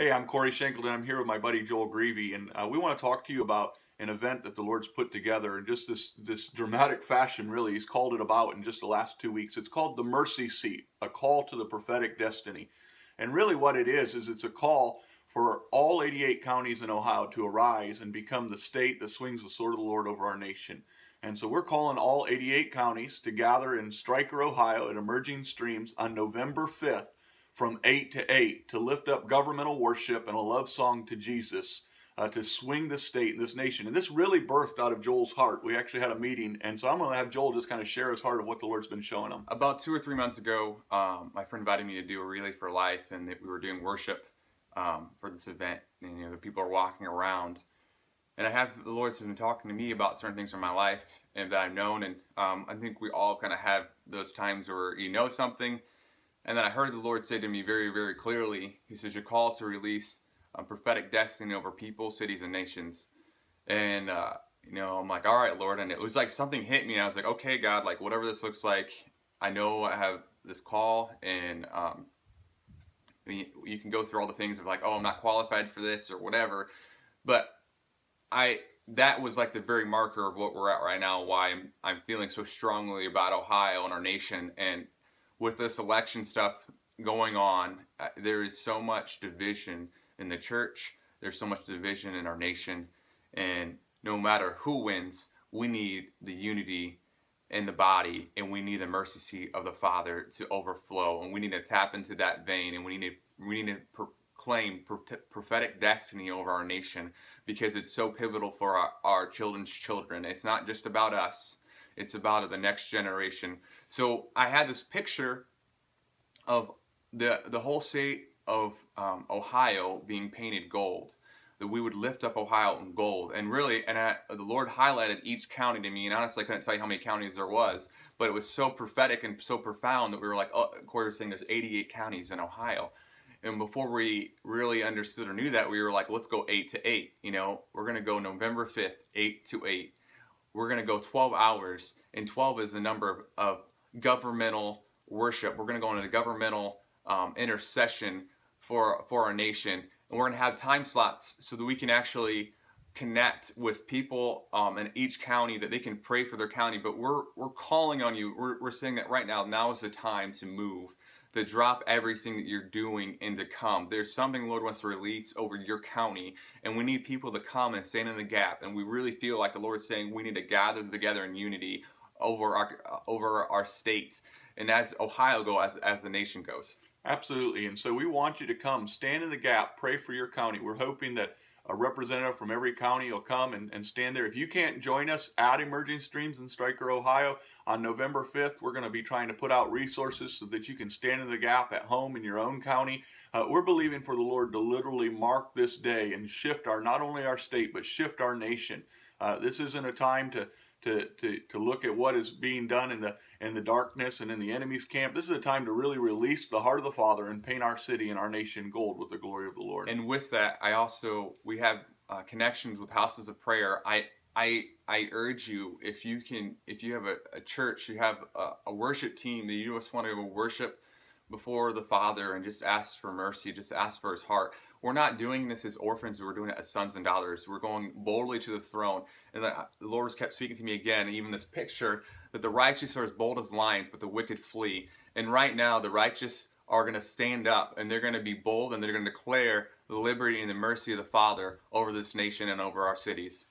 Hey, I'm Corey Shankleton. I'm here with my buddy Joel Greavy, and uh, we want to talk to you about an event that the Lord's put together in just this this dramatic fashion. Really, He's called it about in just the last two weeks. It's called the Mercy Seat, a call to the prophetic destiny, and really what it is is it's a call for all 88 counties in Ohio to arise and become the state that swings the sword of the Lord over our nation. And so we're calling all 88 counties to gather in Stryker, Ohio at Emerging Streams on November 5th from 8 to 8 to lift up governmental worship and a love song to Jesus. Uh, to swing the state and this nation. And this really birthed out of Joel's heart. We actually had a meeting, and so I'm going to have Joel just kind of share his heart of what the Lord's been showing him. About two or three months ago, um, my friend invited me to do a relay for life, and we were doing worship um, for this event. And you know, the people are walking around, and I have the Lord's been talking to me about certain things in my life and that I've known, and um, I think we all kind of have those times where you know something and then I heard the Lord say to me very, very clearly, He says, You're called to release a prophetic destiny over people, cities, and nations. And, uh, you know, I'm like, All right, Lord. And it was like something hit me. And I was like, Okay, God, like whatever this looks like, I know I have this call. And um, you can go through all the things of like, Oh, I'm not qualified for this or whatever. But I, that was like the very marker of what we're at right now, why I'm, I'm feeling so strongly about Ohio and our nation. And with this election stuff going on, uh, there is so much division in the church. There's so much division in our nation. And no matter who wins, we need the unity in the body and we need the mercy seat of the Father to overflow. And we need to tap into that vein and we need to, we need to proclaim prophetic destiny over our nation because it's so pivotal for our, our children's children. It's not just about us it's about the next generation. So I had this picture of the, the whole state of um, Ohio being painted gold. That we would lift up Ohio in gold. And really, and I, the Lord highlighted each county to me. And honestly, I couldn't tell you how many counties there was. But it was so prophetic and so profound that we were like, oh, Corey was saying there's 88 counties in Ohio. And before we really understood or knew that, we were like, let's go 8 to 8. You know, we're going to go November 5th, 8 to 8 we're going to go 12 hours, and 12 is the number of, of governmental worship. We're going to go into governmental um, intercession for, for our nation, and we're going to have time slots so that we can actually connect with people um, in each county that they can pray for their county. But we're, we're calling on you. We're, we're saying that right now, now is the time to move to drop everything that you're doing and to come. There's something Lord wants to release over your county, and we need people to come and stand in the gap. And we really feel like the Lord's saying we need to gather together in unity over our over our state, and as Ohio go, as as the nation goes. Absolutely, and so we want you to come, stand in the gap, pray for your county. We're hoping that a representative from every county will come and, and stand there. If you can't join us at Emerging Streams in Stryker, Ohio on November 5th, we're going to be trying to put out resources so that you can stand in the gap at home in your own county. Uh, we're believing for the Lord to literally mark this day and shift our, not only our state, but shift our nation. Uh, this isn't a time to to, to, to look at what is being done in the in the darkness and in the enemy's camp. This is a time to really release the heart of the Father and paint our city and our nation gold with the glory of the Lord. And with that, I also we have uh, connections with houses of prayer. I I I urge you if you can if you have a, a church, you have a, a worship team that you just want to go worship before the Father and just ask for mercy, just ask for His heart. We're not doing this as orphans, we're doing it as sons and daughters. We're going boldly to the throne. And the Lord has kept speaking to me again, even this picture, that the righteous are as bold as lions, but the wicked flee. And right now, the righteous are going to stand up and they're going to be bold and they're going to declare the liberty and the mercy of the Father over this nation and over our cities.